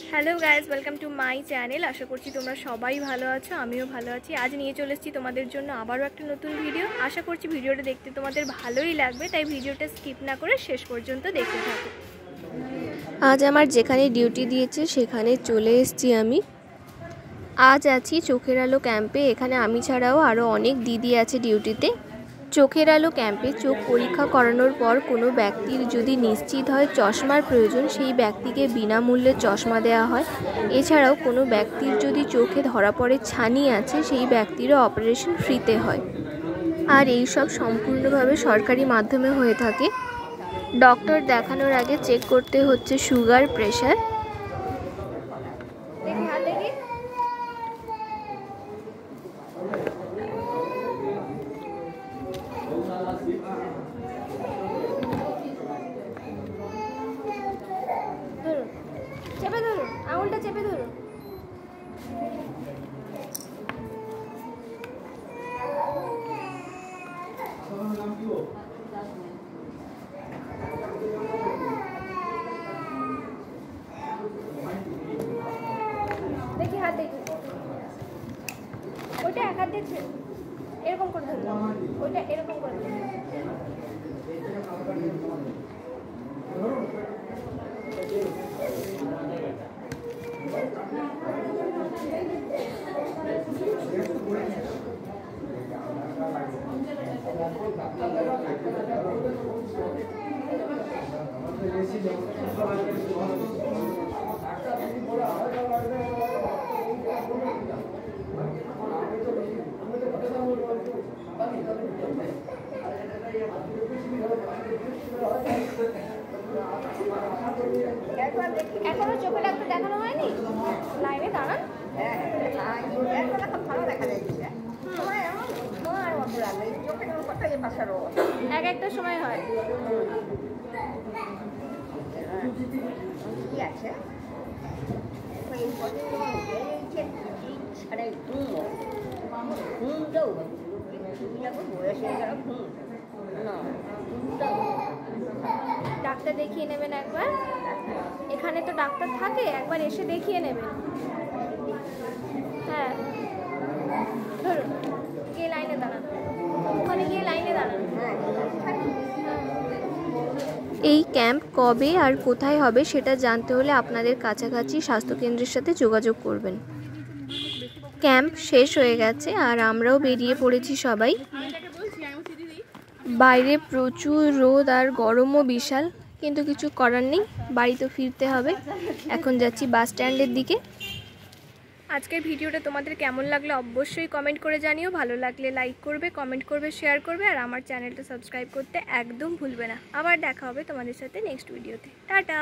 Hello guys welcome to my channel আশা করছি তোমরা সবাই ভালো আছো, আমিও ভালো আছি। আজ নিয়ে চলে এসেছি তোমাদের জন্য আবারও একটা নতুন ভিডিও আশা করছি ভিডিওটা দেখতে তোমাদের ভালোই লাগবে, তাই ভিডিওটা স্কিপ না করে শেষ পর্যন্ত দেখতে থাকো। আজ আমার যেখানে ডিউটি দিয়েছে, সেখানে চলে এসেছি আমি। আজ আছি চোখের আলো ক্যাম্পে এখানে আমি ছাড়াও আরও অনেক দিদি আছে ডিউটিতে চোখের আলো ক্যাম্পে চোখ পরীক্ষা করানোর পর কোনো ব্যক্তির যদি নিশ্চিত হয় চশমার প্রয়োজন, সেই ব্যক্তিকে বিনামূল্যে চশমা দেওয়া হয়। এছাড়াও কোনো ব্যক্তির যদি চোখে ধরা পড়ে ছানি আছে, সেই ব্যক্তিরও অপারেশন ফ্রিতে হয়। আর এই সব সম্পূর্ণভাবে সরকারি মাধ্যমে হয়ে থাকে। ডক্টর দেখানোর আগে চেক করতে হচ্ছে সুগার প্রেশার দেখি হাত দেখি ধরুন চেপে ধরুন আঙুলটা চেপে ধরুন দেখি হাত দেখি এক হাত দেখছে এরকম করে ধরুন ওইটা এরকম করে ধরুন এখনও চোখে ডাক্তার দেখানো হয়নি? লাইনে দাঁড়ান। এক একটা সময় হয়। ডাক্তার দেখিয়ে নেবেন একবার? এখানে তো ডাক্তার থাকে একবার এসে দেখিয়ে নেবেন হ্যাঁ ধরুন গিয়ে লাইনে দাঁড়ান ওখানে গিয়ে লাইনে দাঁড়ান হ্যাঁ এই ক্যাম্প কবে আর কোথায় হবে সেটা জানতে হলে আপনাদের কাছাকাছি স্বাস্থ্যকেন্দ্রের সাথে যোগাযোগ করবেন। ক্যাম্প শেষ হয়ে গেছে আর আমরাও বেরিয়ে পড়েছি সবাই। বাইরে প্রচুর রোদ আর গরমও বিশাল, কিন্তু কিছু করার নেই, বাড়ি তো ফিরতে হবে। এখন যাচ্ছি বাস স্ট্যান্ডের দিকে। আজকের ভিডিওটা তোমাদের কেমন লাগল অবশ্যই কমেন্ট করে জানিও। ভালো লাগলে লাইক করবে কমেন্ট করবে শেয়ার করবে, আর আমার চ্যানেলটা সাবস্ক্রাইব করতে একদম ভুলবে না। আবার দেখা হবে তোমাদের সাথে নেক্সট ভিডিওতে টাটা!